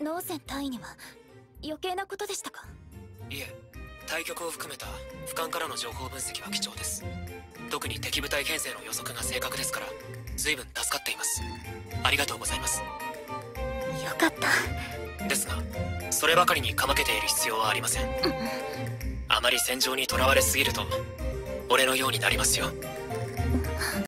ノーセン隊には余計なことでしたか？いえ対局を含めた俯瞰からの情報分析は貴重です。特に敵部隊編成の予測が正確ですから随分助かっています。ありがとうございます。よかった。ですがそればかりにかまけている必要はありません。あまり戦場にとらわれすぎると俺のようになりますよ。